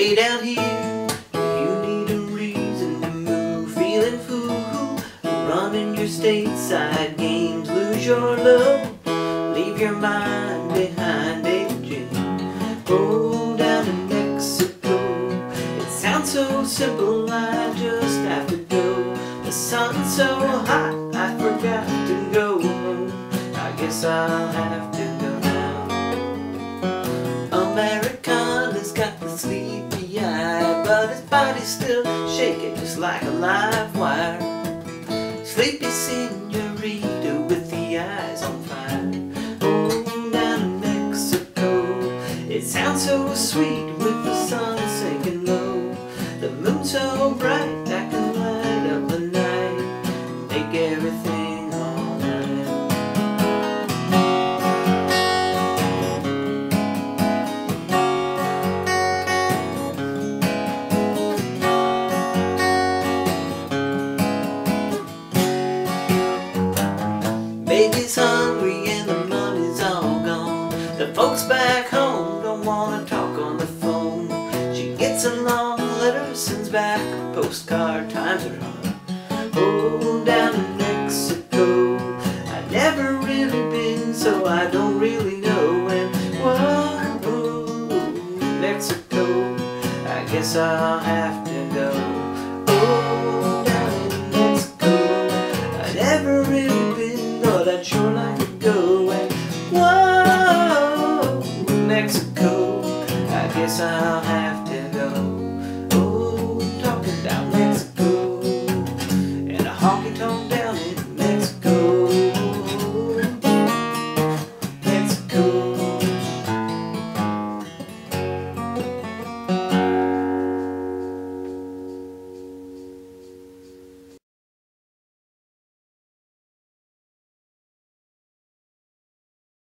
way down here. You need a reason to move, feeling fool. Running your stateside games, lose your love, leave your mind behind, baby. Go down to Mexico. It sounds so simple, I just have to go. The sun's so hot, I forgot to go home. I guess I'll have to go now. America but his body's still shaking just like a live wire. Sleepy senorita with the eyes on fire. Oh, down in Mexico, it sounds so sweet with the sun sinking low. The moon so bright I can Baby's hungry and the money's all gone. The folks back home don't wanna talk on the phone. She gets a long letter, sends back a postcard. Times are hard. Oh, down in Mexico. I've never really been, so I don't really know. And whoa, Mexico. I guess I'll have to go. Oh, down in Mexico. I've never really but I'd sure like to go. And whoa, Mexico. I guess I'll have to go.